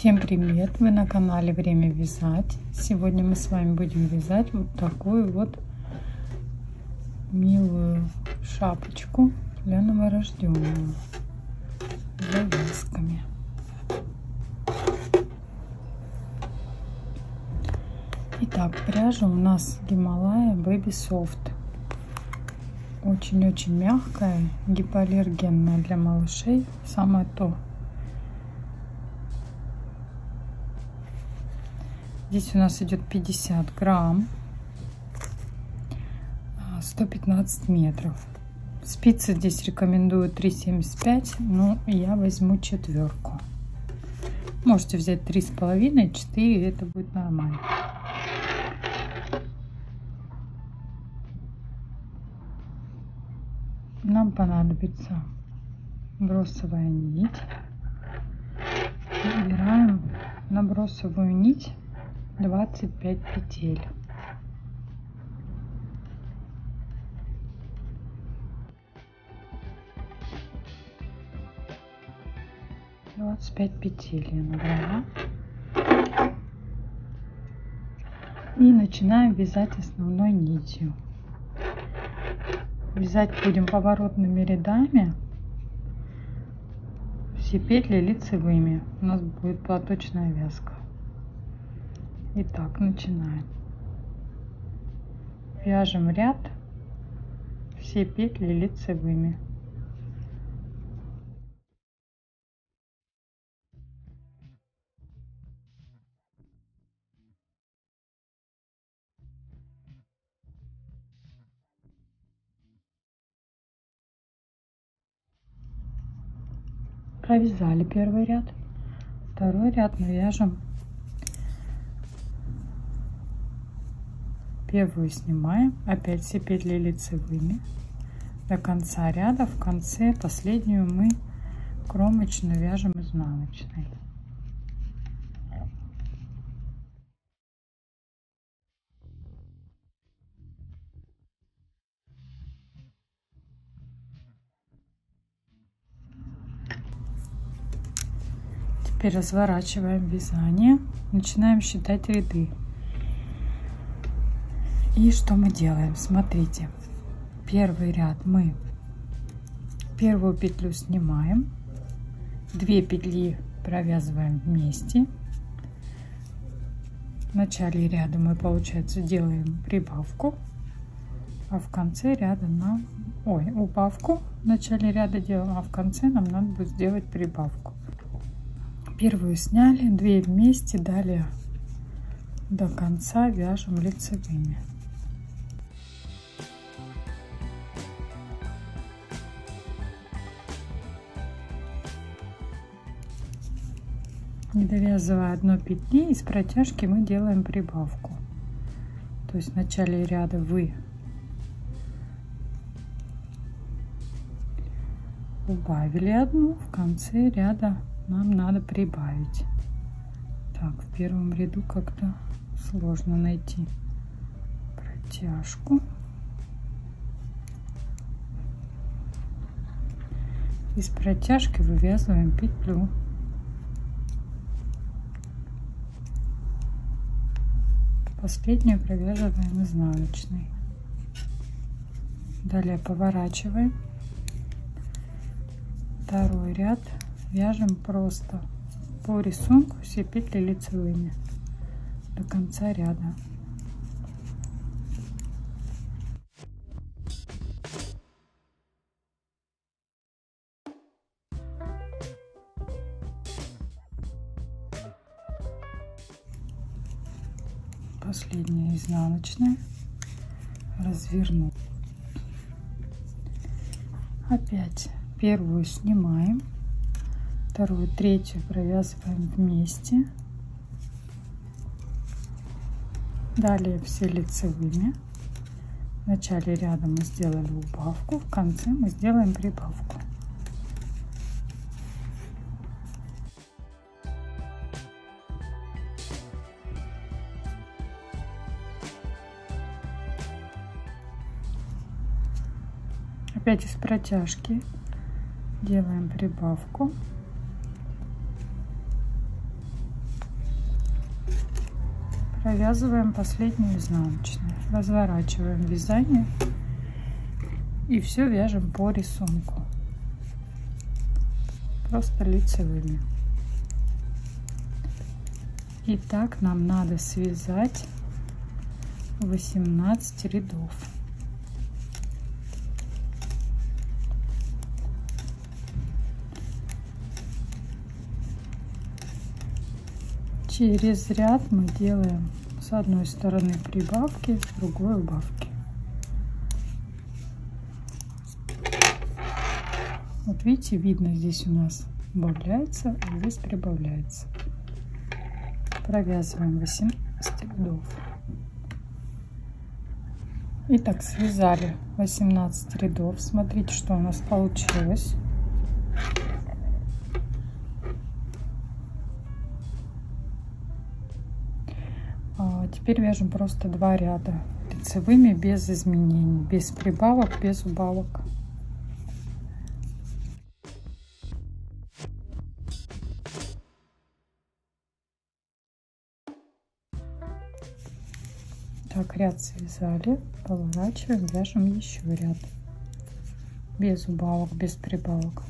Всем привет! Вы на канале Время Вязать. Сегодня мы с вами будем вязать вот такую вот милую шапочку для новорожденного с завязками. Итак, пряжа у нас Гималая Baby Soft. Очень-очень мягкая, гипоаллергенная для малышей. Самое то. Здесь у нас идет 50 грамм, 115 а, метров. Спицы здесь рекомендую 3,75, но я возьму четверку. Можете взять три с половиной, 4, это будет нормально. Нам понадобится бросовая нить. Набираем на бросовую нить 25 петель. Двадцать пять петель я набрала. И начинаем вязать основной нитью. Вязать будем поворотными рядами. Все петли лицевыми. У нас будет платочная вязка. Итак, начинаем. Вяжем ряд, все петли лицевыми. Провязали первый ряд, второй ряд мы вяжем Первую снимаем, опять все петли лицевыми до конца ряда. В конце последнюю мы кромочную вяжем изнаночной. Теперь разворачиваем вязание, начинаем считать ряды. И что мы делаем? Смотрите, первый ряд мы первую петлю снимаем, две петли провязываем вместе. В начале ряда мы, получается, делаем прибавку, а в конце ряда нам, ой, убавку в начале ряда делаем, а в конце нам надо будет сделать прибавку. Первую сняли, две вместе, далее до конца вяжем лицевыми. Не довязывая одной петли из протяжки мы делаем прибавку. То есть в начале ряда вы убавили одну в конце ряда нам надо прибавить. Так в первом ряду как-то сложно найти протяжку. Из протяжки вывязываем петлю Последнюю провязываем изнаночной. Далее поворачиваем. Второй ряд вяжем просто по рисунку все петли лицевыми до конца ряда. Последняя изнаночная разверну. Опять первую снимаем. Вторую третью провязываем вместе. Далее все лицевыми. В начале ряда мы сделали убавку в конце мы сделаем прибавку опять из протяжки. Делаем прибавку. Провязываем последнюю изнаночную разворачиваем вязание и все вяжем по рисунку. Просто лицевыми. И так нам надо связать 18 рядов через ряд мы делаем с одной стороны прибавки, с другой убавки. Вот видите, видно здесь у нас убавляется, а здесь прибавляется. Провязываем 18 рядов. Итак, связали 18 рядов. Смотрите, что у нас получилось. Теперь вяжем просто два ряда лицевыми без изменений без прибавок без убавок. Так ряд связали поворачиваем вяжем еще ряд. Без убавок без прибавок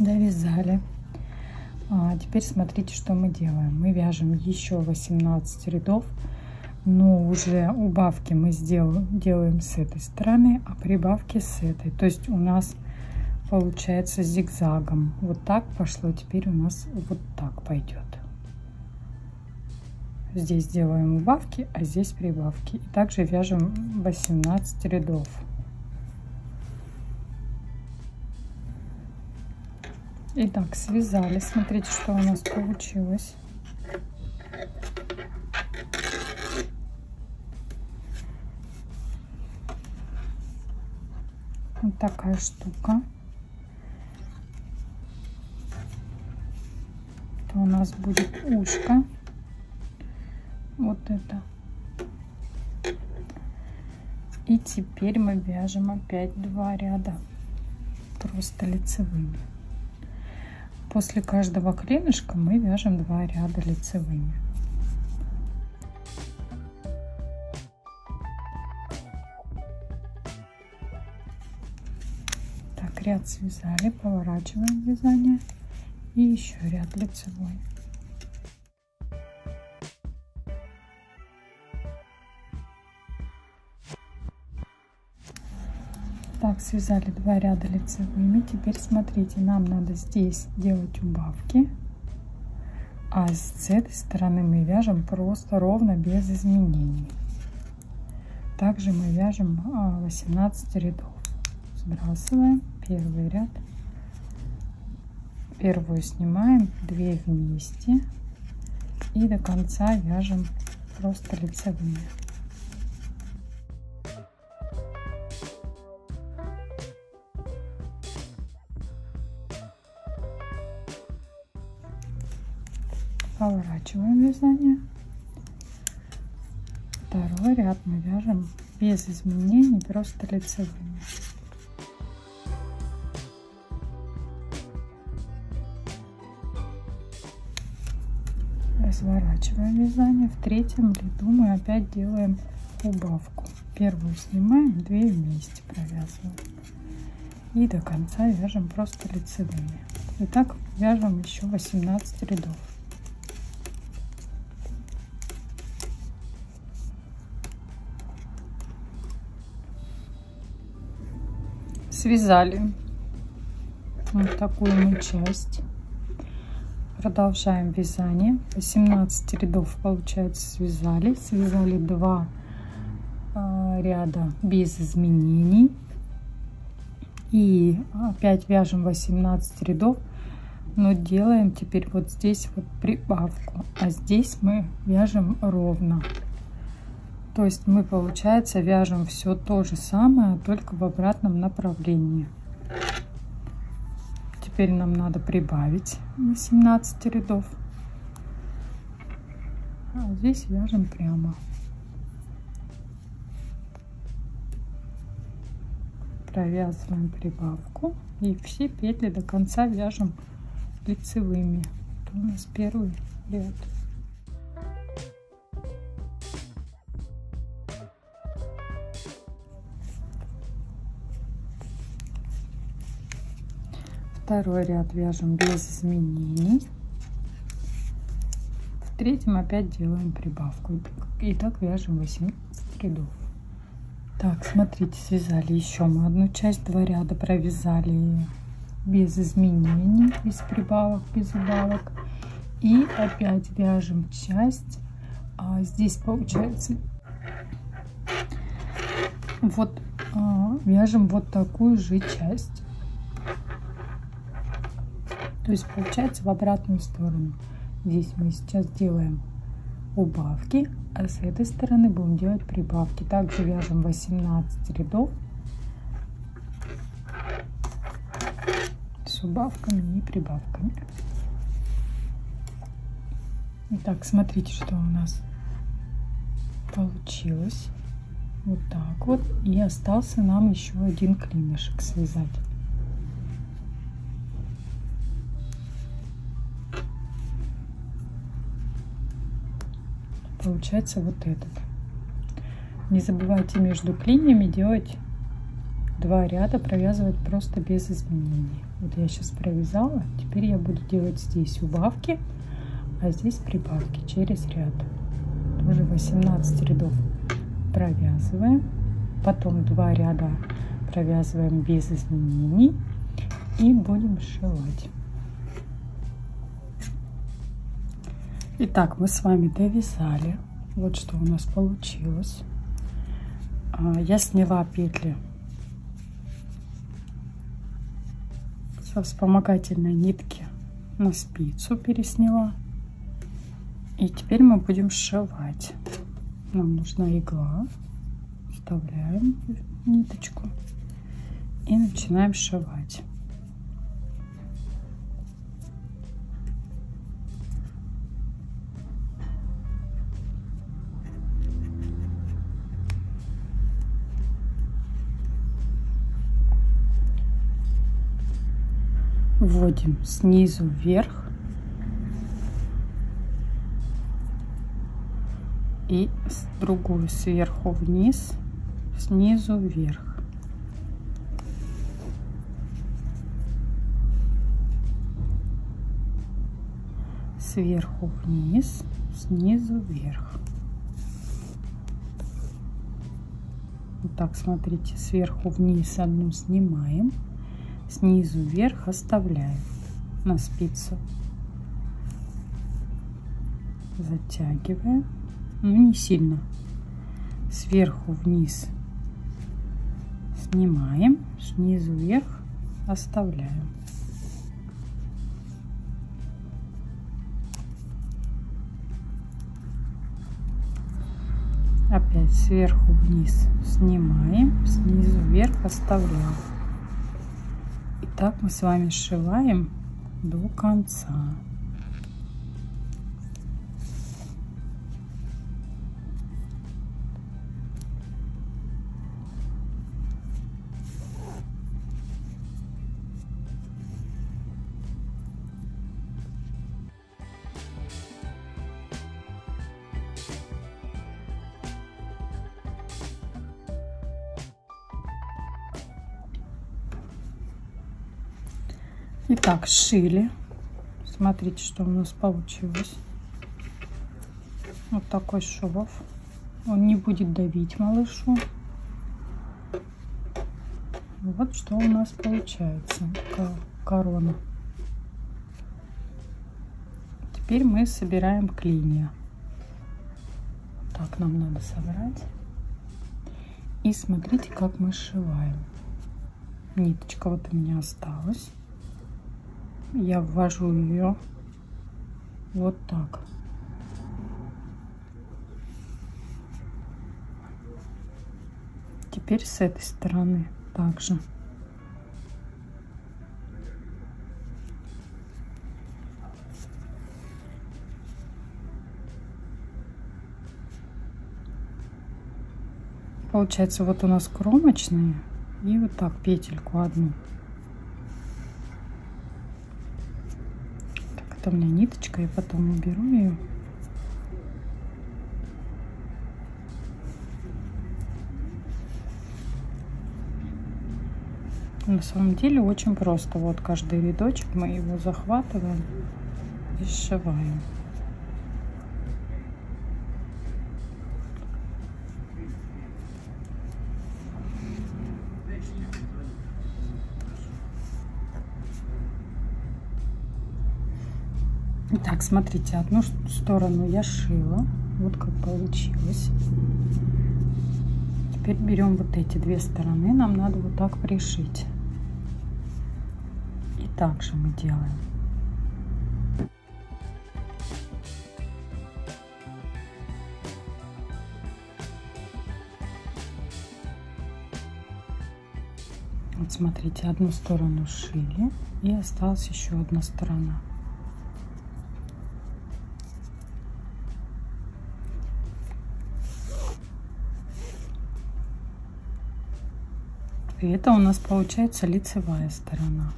довязали. А теперь смотрите что мы делаем. Мы вяжем еще 18 рядов но уже убавки мы сделаем делаем с этой стороны а прибавки с этой. То есть у нас получается зигзагом. Вот так пошло теперь у нас вот так пойдет. Здесь делаем убавки а здесь прибавки и также вяжем 18 рядов Итак, связали. Смотрите, что у нас получилось. Вот такая штука. Это у нас будет ушко. Вот это. И теперь мы вяжем опять два ряда просто лицевыми. После каждого клинышка мы вяжем два ряда лицевыми. Так, ряд связали, поворачиваем вязание и еще ряд лицевой. Связали два ряда лицевыми. Теперь смотрите, нам надо здесь делать убавки. А с этой стороны мы вяжем просто ровно без изменений. Также мы вяжем 18 а, рядов. Сбрасываем первый ряд. Первую снимаем, 2 вместе. И до конца вяжем просто лицевыми. Без изменений просто лицевыми. Разворачиваем вязание. В третьем ряду мы опять делаем убавку. Первую снимаем 2 вместе провязываем. И до конца вяжем просто лицевыми. И так вяжем еще 18 рядов связали. Вот такую мы часть. Продолжаем вязание. 18 рядов получается связали. Связали 2 а, ряда без изменений. И опять вяжем 18 рядов но делаем теперь вот здесь вот прибавку. А здесь мы вяжем ровно то есть мы, получается, вяжем все то же самое, только в обратном направлении. Теперь нам надо прибавить 18 рядов. А здесь вяжем прямо. Провязываем прибавку и все петли до конца вяжем лицевыми. Это у нас первый ряд. Второй ряд вяжем без изменений. В третьем опять делаем прибавку. И так вяжем 18 рядов. Так, смотрите, связали еще мы одну часть, два ряда провязали без изменений, без прибавок, без убавок. И опять вяжем часть. А здесь получается вот а, вяжем вот такую же часть. То есть получается в обратную сторону. Здесь мы сейчас делаем убавки, а с этой стороны будем делать прибавки. Также вяжем 18 рядов с убавками и прибавками. Итак, смотрите, что у нас получилось. Вот так вот. И остался нам еще один клинышек связать. Получается вот этот. Не забывайте между клиньями делать два ряда, провязывать просто без изменений. Вот я сейчас провязала, теперь я буду делать здесь убавки а здесь прибавки через ряд тоже 18 рядов провязываем потом два ряда провязываем без изменений и будем сшивать Итак, мы с вами довязали. Вот что у нас получилось. А, я сняла петли со вспомогательной нитки на спицу пересняла. И теперь мы будем сшивать. Нам нужна игла. Вставляем ниточку и начинаем сшивать. Вводим снизу вверх и другую сверху вниз, снизу вверх. Сверху вниз, снизу вверх. Вот так, смотрите, сверху вниз одну снимаем, снизу вверх оставляем на спицу. Затягиваем но не сильно. Сверху вниз снимаем, снизу вверх оставляем. Опять сверху вниз снимаем, снизу вверх оставляем. Так мы с вами сшиваем до конца. Итак, сшили. Смотрите, что у нас получилось. Вот такой шов. Он не будет давить малышу. Вот что у нас получается. Корона. Теперь мы собираем клинья. Так нам надо собрать. И смотрите, как мы сшиваем. Ниточка вот у меня осталась я ввожу ее вот так. Теперь с этой стороны также. Получается, вот у нас кромочные и вот так петельку одну Это у меня ниточка, я потом уберу ее. На самом деле очень просто. Вот каждый рядочек мы его захватываем и сшиваем. Так, смотрите, одну сторону я шила. Вот как получилось. Теперь берем вот эти две стороны. Нам надо вот так пришить. И также мы делаем. Вот смотрите, одну сторону шили и осталась еще одна сторона. И это у нас получается лицевая сторона.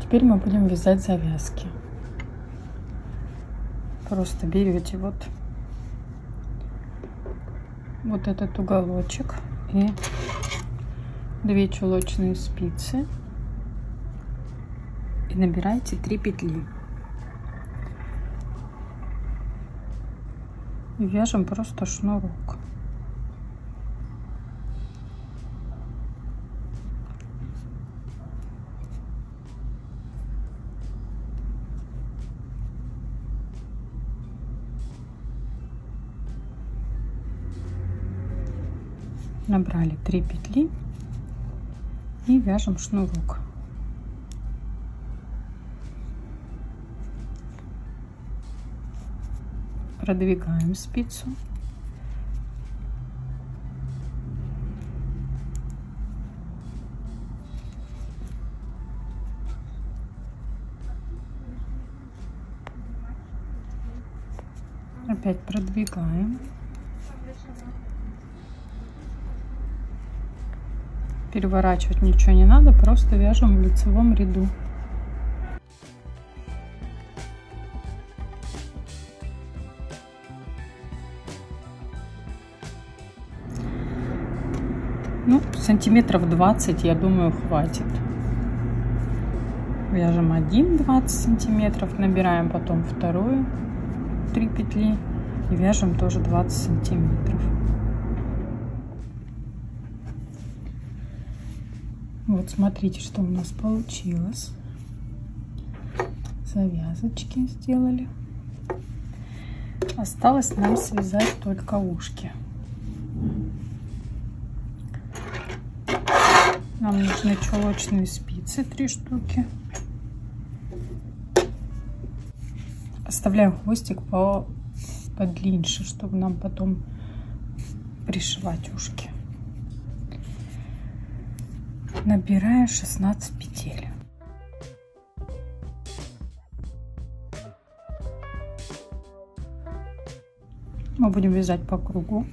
Теперь мы будем вязать завязки. Просто берете вот вот этот уголочек и две чулочные спицы. И набираете 3 петли. Вяжем просто шнурок набрали 3 петли и вяжем шнурок. Продвигаем спицу. Опять продвигаем переворачивать ничего не надо, просто вяжем в лицевом ряду. Ну, сантиметров 20, я думаю, хватит. Вяжем один 20 сантиметров, набираем потом вторую 3 петли и вяжем тоже 20 сантиметров. Вот смотрите, что у нас получилось. Завязочки сделали. Осталось нам связать только ушки. Нам нужны чулочные спицы, три штуки. Оставляю хвостик по подлиннее, чтобы нам потом пришивать ушки набираю 16 петель. Мы будем вязать по кругу.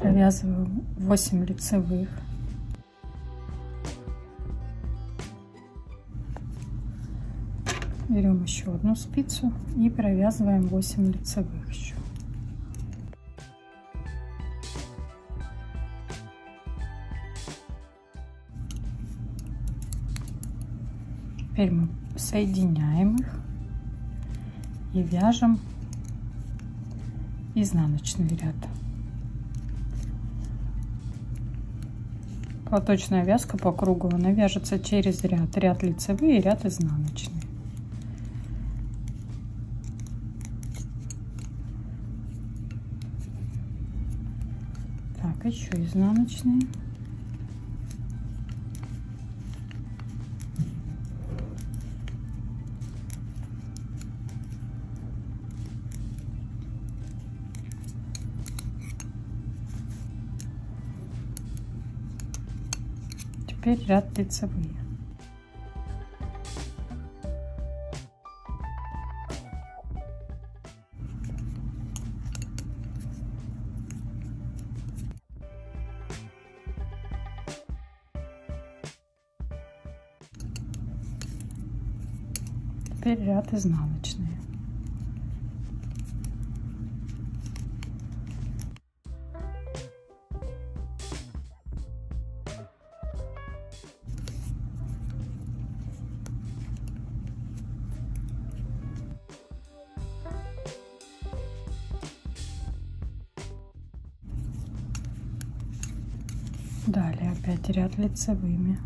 Провязываем 8 лицевых. Берем еще одну спицу и провязываем 8 лицевых еще. Теперь мы соединяем их и вяжем изнаночный ряд. Платочная вязка по кругу, она вяжется через ряд. Ряд лицевые, ряд изнаночный. Так, еще изнаночные. Теперь ряд лицевые. Теперь ряд изнаночный. Далее опять ряд лицевыми.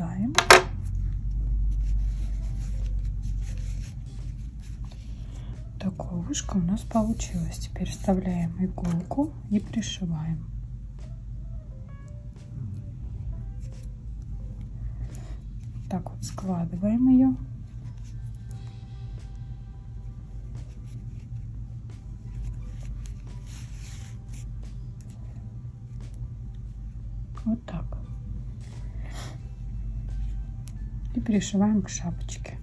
Отрезаем. Такое ушко у нас получилось. Теперь вставляем иголку и пришиваем. Так вот складываем ее. Пришиваем к шапочке.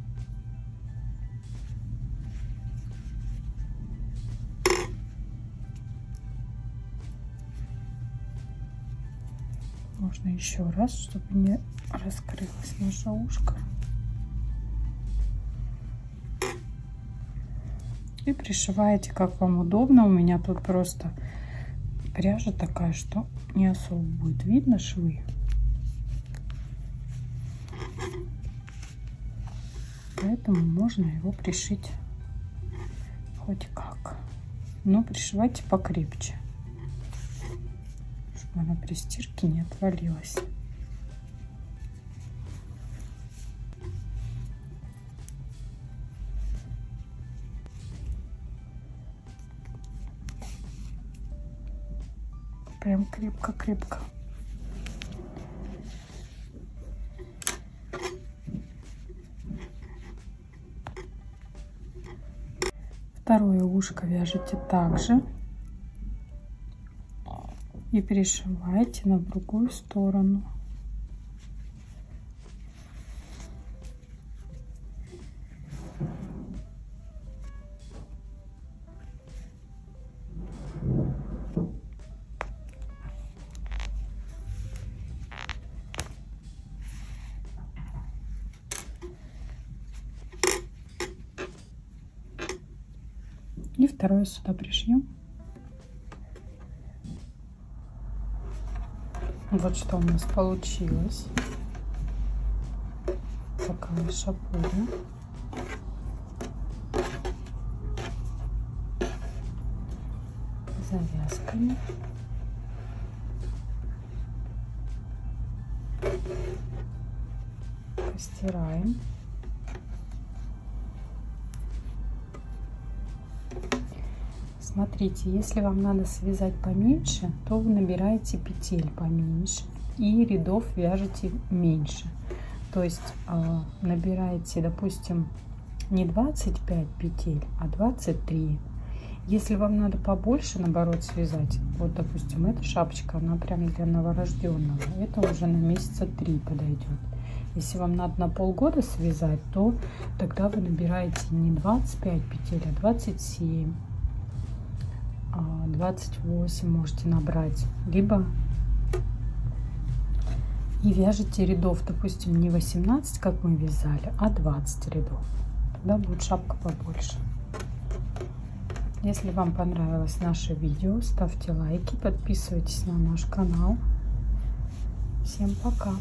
Можно еще раз, чтобы не раскрылось наше ушко. И пришиваете, как вам удобно. У меня тут просто пряжа такая, что не особо будет видно швы. Поэтому можно его пришить хоть как. Но пришивайте покрепче, чтобы она при стирке не отвалилась. Прям крепко-крепко. Второе ушко вяжете также и перешиваете на другую сторону. Второе сюда пришьем. Вот что у нас получилось. Такая шапуля. Завязками. Постираем. Смотрите, если вам надо связать поменьше, то вы набираете петель поменьше и рядов вяжете меньше. То есть э, набираете, допустим, не 25 петель, а 23. Если вам надо побольше, наоборот, связать, вот, допустим, эта шапочка, она прям для новорожденного, это уже на месяца 3 подойдет. Если вам надо на полгода связать, то тогда вы набираете не 25 петель, а 27. 28 можете набрать, либо и вяжете рядов, допустим, не 18, как мы вязали, а 20 рядов. Тогда будет шапка побольше. Если вам понравилось наше видео, ставьте лайки, подписывайтесь на наш канал. Всем пока!